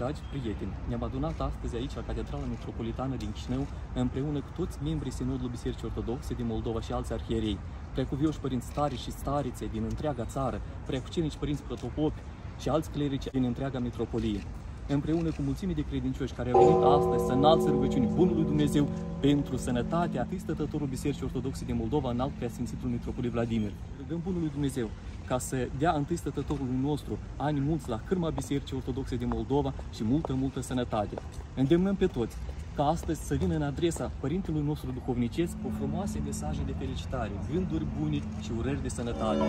Dragi prieteni, ne-am adunat astăzi aici la Catedrala Metropolitană din Chișinău împreună cu toți membrii Sinodului Bisericii Ortodoxe din Moldova și alți arhierei, precuvioși părinți stari și starițe din întreaga țară, preacucenici părinți protopopi și alți clerici din întreaga metropolie împreună cu mulțimii de credincioși care au venit astăzi să înalță rugăciuni Bunului Dumnezeu pentru sănătatea atât stătătorul Bisericii Ortodoxe din Moldova, înalt preasfințitul Mitropolit Vladimir. Rugăm Bunului Dumnezeu ca să dea întâi stătătorului nostru ani mulți la cârma Bisericii Ortodoxe din Moldova și multă, multă sănătate. Îndemnăm pe toți ca astăzi să vină în adresa Părintelui nostru duhovnicesc cu frumoase mesaje de felicitare, gânduri bune și urări de sănătate.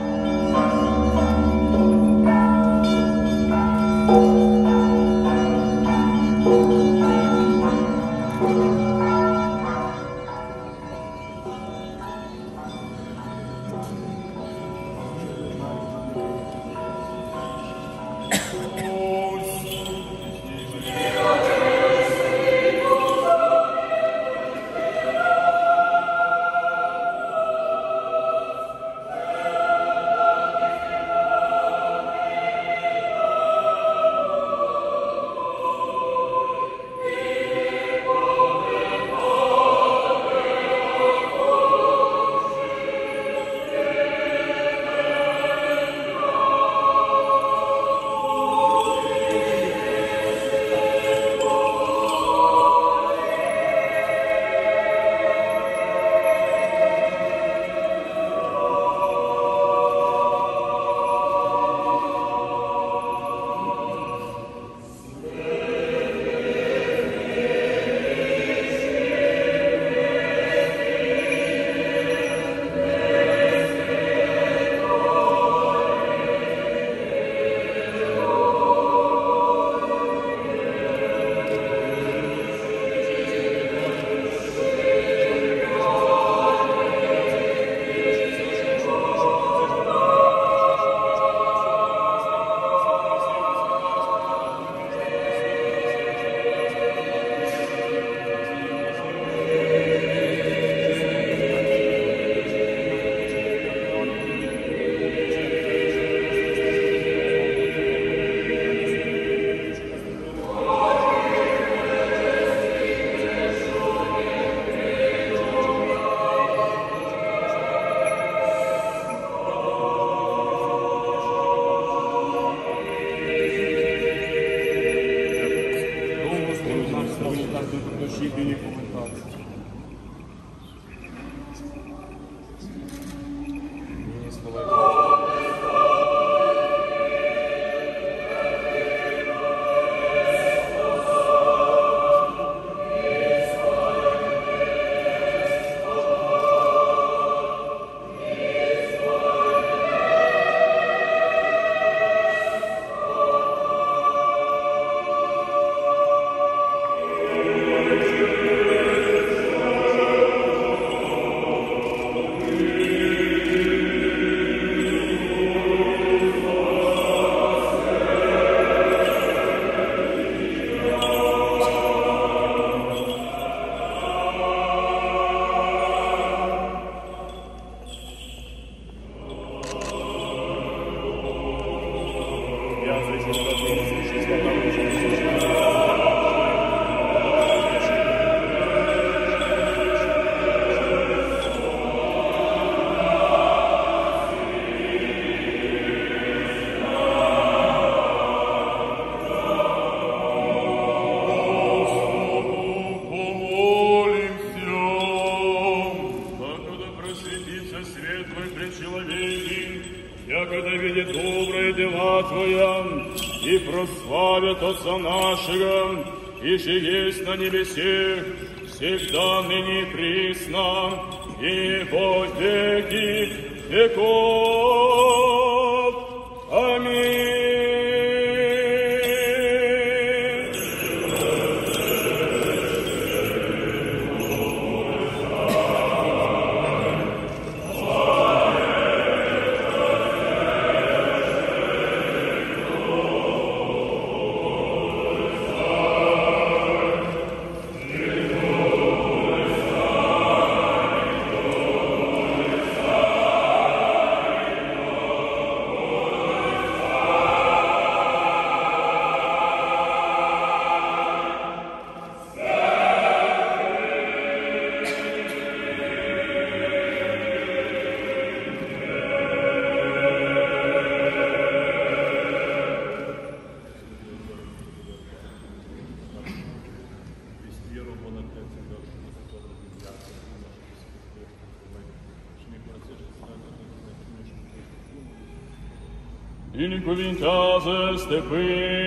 Отца нашего, и же есть на небесе, всегда ныне присно, и во веки веков. in quivintas est stăpân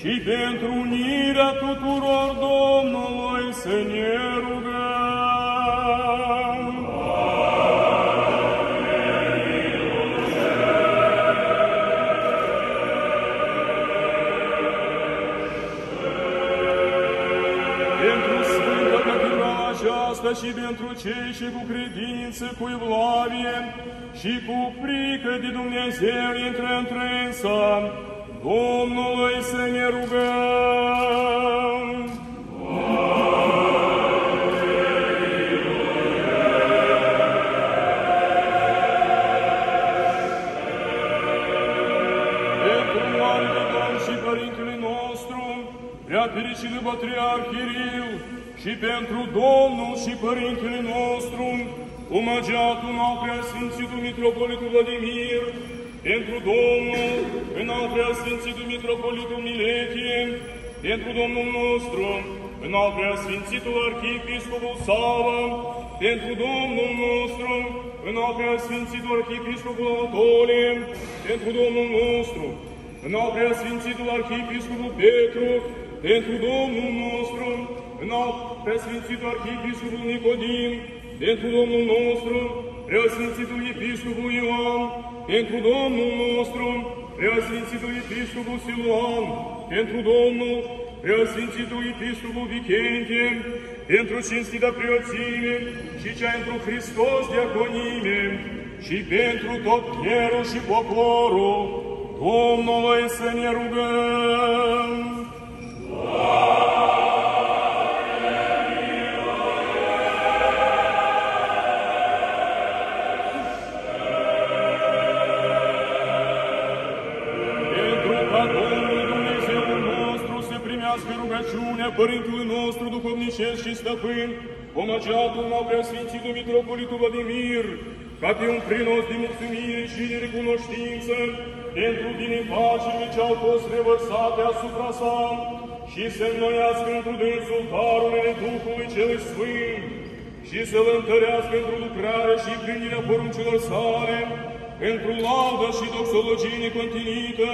și pentru unirea tuturor Domnului să ne rugăm. pentru Sfânta Catedra aceasta și pentru cei și cu credință, cu evlavie și cu frică de Dumnezeu intră întrânsa, Domnului să ne rugăm. pentru Marele Domn și Părintele nostru, prea fericitul Patriarh Kiril, și pentru Domnul și Părintele nostru, omageatul al Preasfințitul Mitropolitul Vladimir, pentru Domnul, în al Preasfințitul Mitropolitul Milechie, pentru Domnul nostru, în al Preasfințitul Arhiepiscopul Sava, pentru Domnul nostru, în al Preasfințitul Arhiepiscopul Anatolie, pentru Domnul nostru, în al Preasfințitul Arhiepiscopul Petru, pentru Domnul nostru, în al Preasfințitul Arhiepiscopul Nicodim, pentru Domnul nostru, Preasfințitul Episcopul Ioan, pentru Domnul nostru, Preasfințitul Episcopul Siluan, pentru Domnul, Preasfințitul Episcopul Vichentie, pentru cinstita preoțime și cea întru Hristos diaconime, și pentru tot clerul și poporul, Domnului să ne rugăm. Pentru rugăciunea Părintului nostru duhovnicesc și stăpân, omageatul al preasfințitul Mitropolitul Vladimir, ca pe un prinos de mulțumire și de recunoștință pentru binefacere ce au fost revărsate asupra sa și să înnoiască într dânsul darurile Duhului cel Sfânt și să-L întărească într lucrare și împlinirea poruncilor sale, pentru laudă și doxologie necontinită,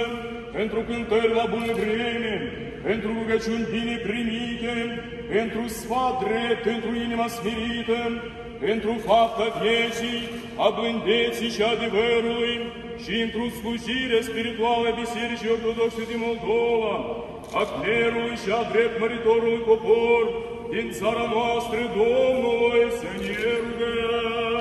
pentru cântări la bună vreme, pentru rugăciuni bine primite, pentru sfat drept, pentru inima smirită, pentru fapta vieții, a blândeții și adevărului și într-o slujire spirituală a Bisericii Ortodoxe din Moldova, a clerului și a drept măritorului popor din țara noastră Domnului să ne rugăm.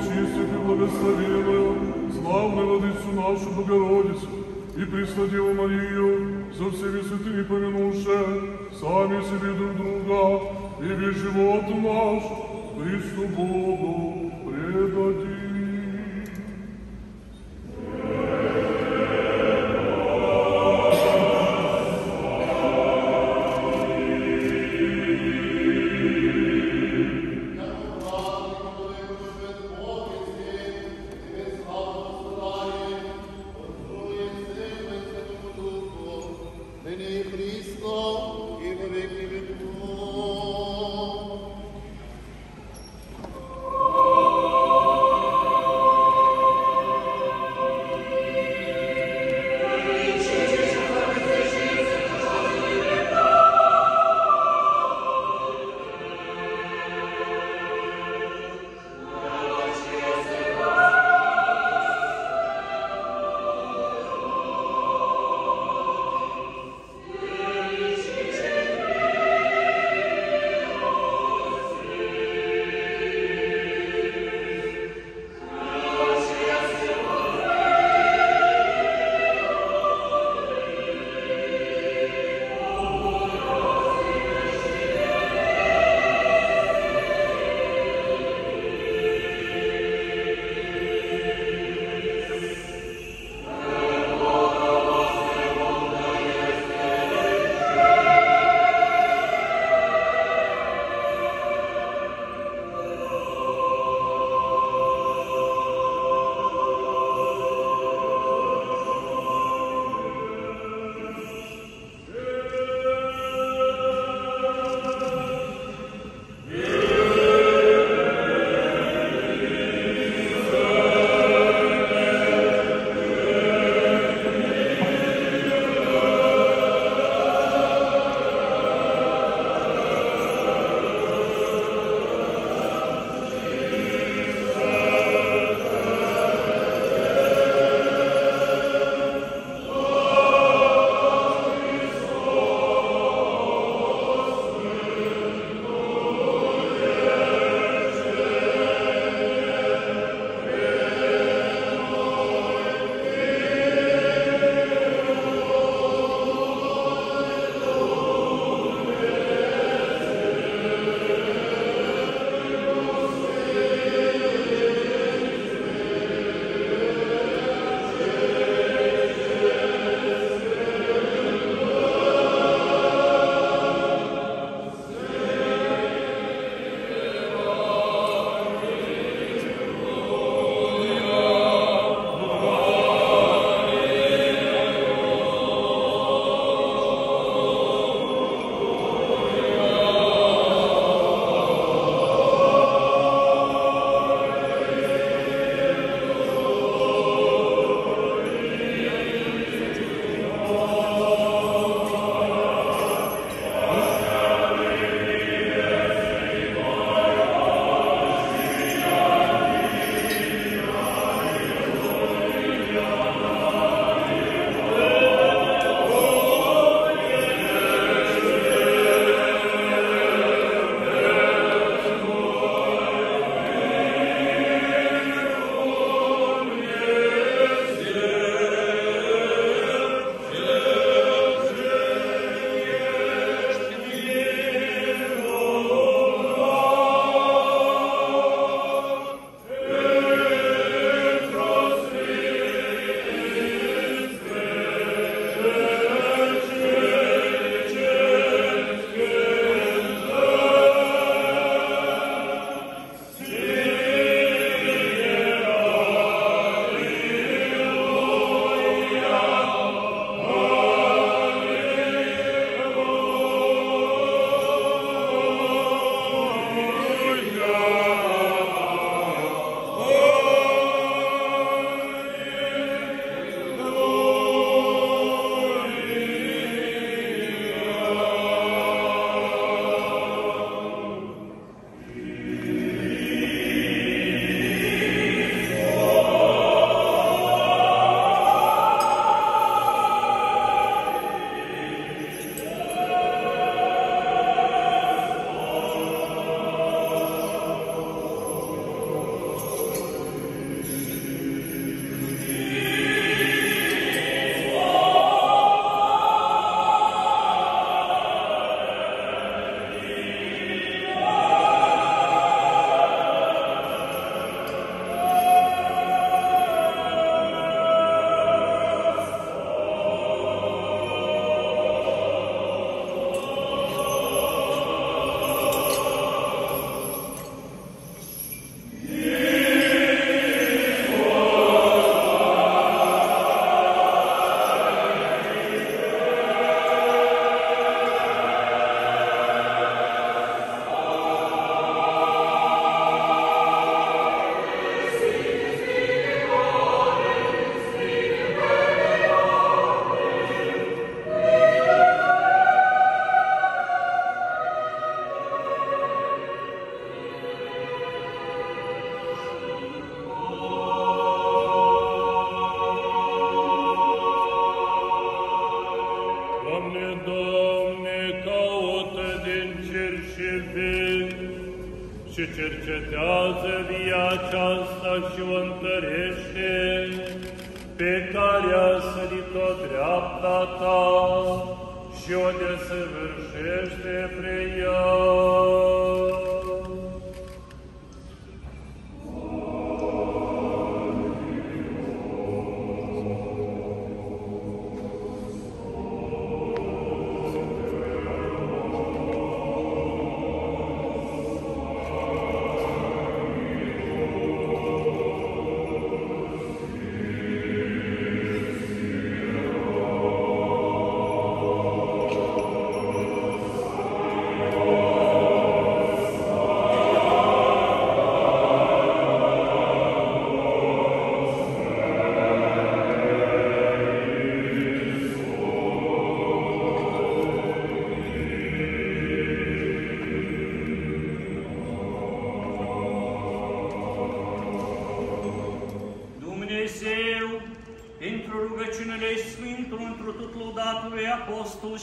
Пресвятую, Пречистую, Преблагословенную, славную Владычу нашу Богородицу и Преснодеву Марию, со всеми святыми помянувши, сами себе друг друга, и весь живот наш Христу Богу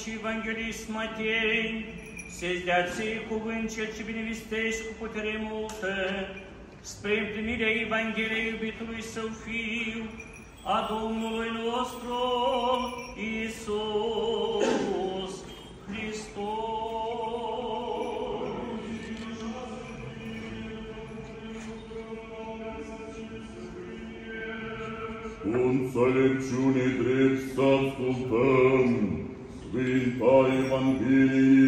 și Evanghelist Matei, să-ți dea ție cuvânt cel ce binevestești cu putere multă, spre împlinirea Evangheliei iubitului Său Fiu, a Domnului nostru Iisus Hristos. Cu înțelepciune drept să ascultăm il Evangelii.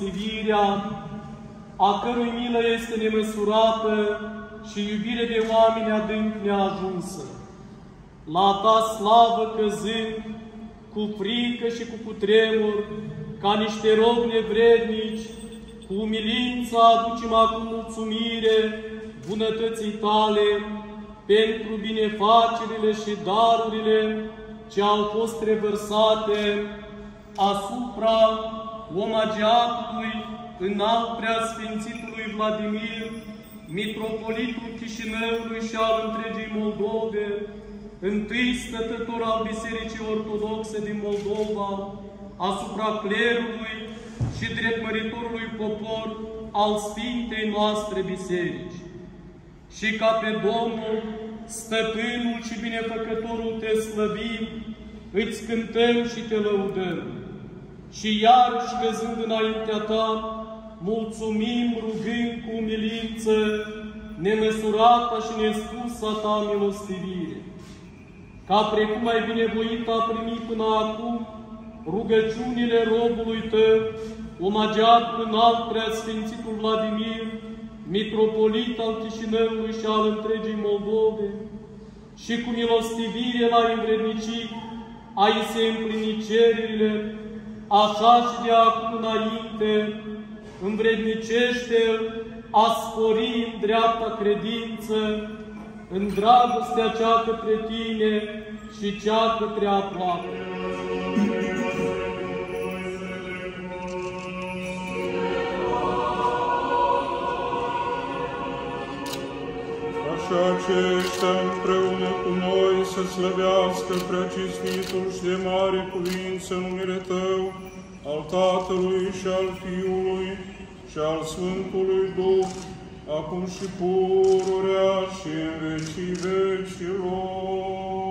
Milostivirea, a cărui milă este nemăsurată și iubire de oameni adânc neajunsă. La ta slavă căzând, cu frică și cu cutremur, ca niște robi nevrednici, cu umilință aducem acum mulțumire bunătății tale, pentru binefacerile și darurile ce au fost revărsate asupra omageatului înalt preasfințitului Vladimir, mitropolitul Chișinăului și al întregii Moldove, întâi stătător al Bisericii Ortodoxe din Moldova, asupra clerului și dreptmăritorului popor al Sfintei noastre Biserici și ca pe Domnul, Stăpânul și Binefăcătorul te slăvim, îți cântăm și te lăudăm. Și iarăși căzând înaintea ta, mulțumim rugând cu umilință nemăsurata și nespusa ta milostivire. Ca precum ai binevoit a primit până acum rugăciunile robului tău, omageatul înalt preasfințitul Vladimir, mitropolit al Chișinăului și al întregii Moldove, și cu milostivire l-ai învrednicit, ai se împlini cererile, așa și de acum înainte, învrednicește a spori în dreapta credință, în dragostea cea către tine și cea către aproape. Așa aceștia împreună cu noi să slăvească preacinstitul și de mare cuvință numele Tău, al Tatălui și al Fiului și al Sfântului Duh, acum și pururea și în vecii vecilor.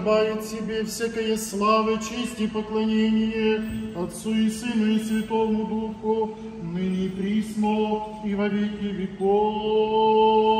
Подобает себе всякое славы, честь и поклонение Отцу и Сыну и Святому Духу, ныне и присно и во веки веков.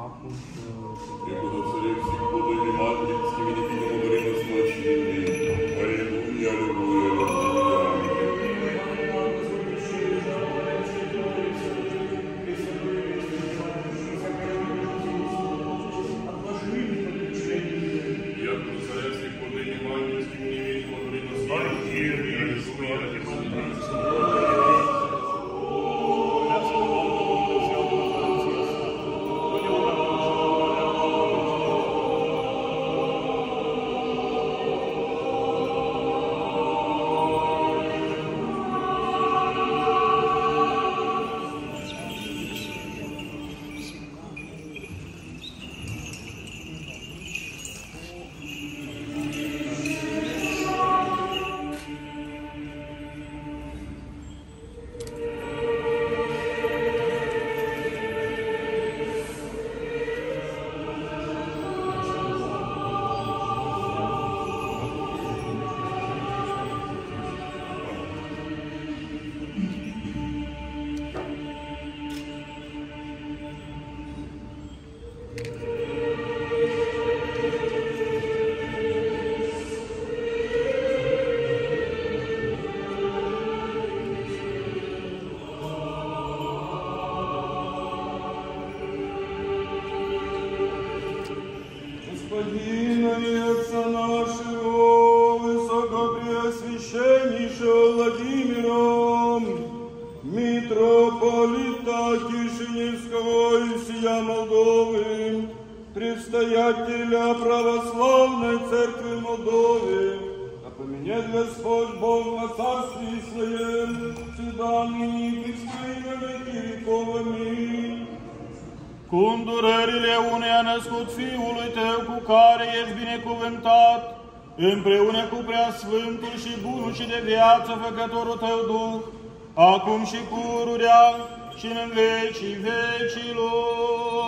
Ти е, благослови всіх повинні матірські від яких говорили злочинні. Алілуя, алілуя, алілуя. Як у царя всіх повинні матірські від яких говорили злочинні. Алілуя, алілуя, алілуя. Împreună cu Preasfântul și Bunul și de viață Făcătorul Tău Duh, acum și pururea și în vecii vecilor.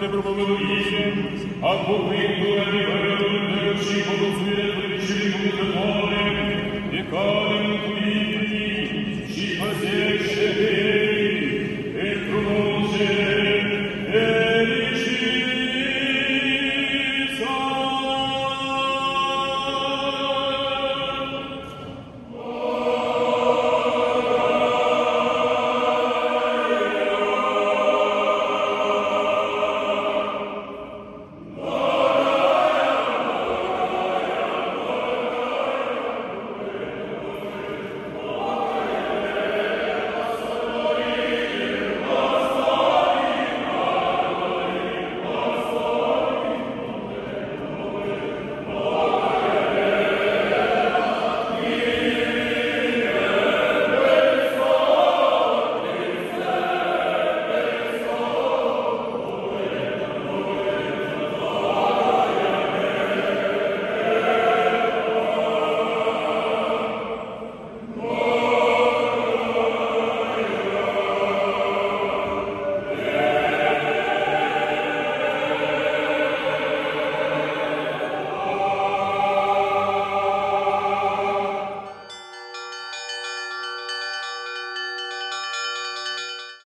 The propovăduire, of bucuriei